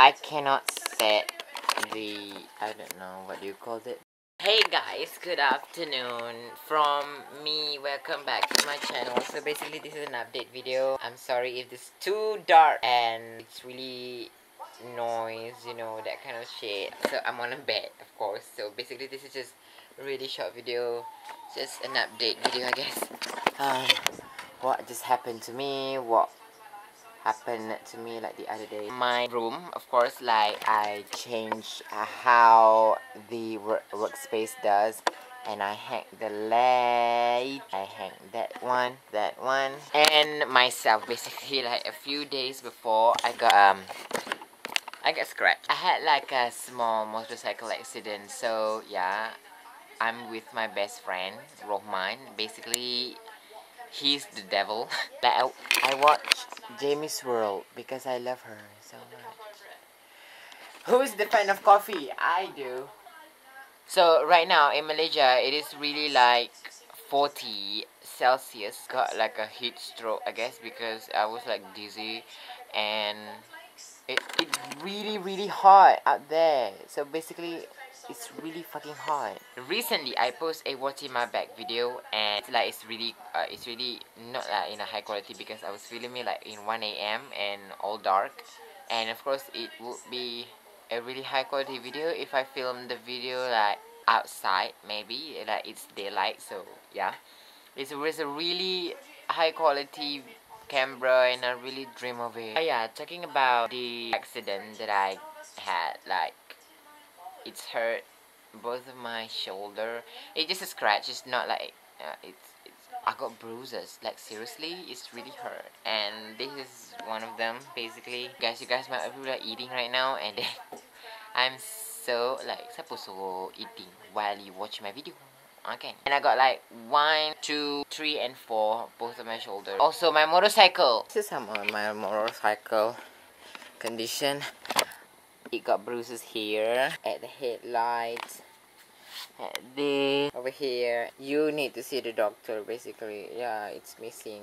I cannot set the I don't know what you call it. Hey guys, good afternoon from me. Welcome back to my channel. So basically this is an update video. I'm sorry if is too dark and it's really noise, you know, that kind of shit. So I'm on a bed, of course. So basically this is just a really short video. Just an update video, I guess. Um, what just happened to me? What happened to me like the other day. My room of course like I changed uh, how the work workspace does and I hang the light. I hang that one that one. And myself basically like a few days before I got um I got scratched. I had like a small motorcycle accident so yeah I'm with my best friend Rohman. Basically he's the devil I, I watched Jamie's World because I love her so much. Who's the fan of coffee? I do. So right now in Malaysia, it is really like 40 Celsius. Got like a heat stroke, I guess, because I was like dizzy and it, it's really really hot out there. So basically it's really fucking hot. Recently, I post a what's in my bag video and like it's really, uh, it's really not uh, in a high quality because I was filming it like in 1 a.m. and all dark. And of course, it would be a really high quality video if I filmed the video like outside maybe like it's daylight so yeah it's, it's a really high quality camera and I really dream of it. Yeah, talking about the accident that I had like it's hurt both of my shoulder. It's just a scratch it's not like uh, it's, it's I got bruises like seriously it's really hurt. And this is one of them basically. Guys you guys might be like eating right now and then I'm so like supposed to eating while you watch my video okay. And I got like one two three and four both of my shoulders. Also my motorcycle. This is of my motorcycle condition. It got bruises here. At the headlights. At this. Over here. You need to see the doctor basically. Yeah it's missing.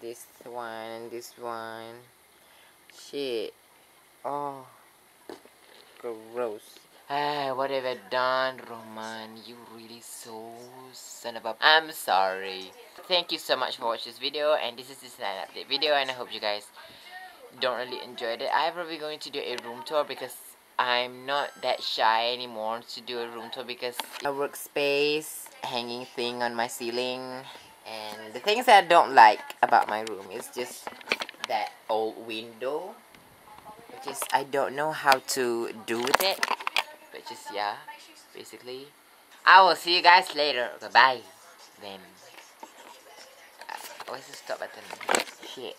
This one this one. Shit. Oh. Gross Ah, what have I done, Roman? You really so son of a... I'm sorry. Thank you so much for watching this video, and this is this an update video, and I hope you guys don't really enjoy it. I'm probably going to do a room tour because I'm not that shy anymore to do a room tour because a workspace, hanging thing on my ceiling, and the things that I don't like about my room is just that old window, which is I don't know how to do with it, but just yeah, basically. I will see you guys later. Goodbye. Then. Where's the stop button? Shit.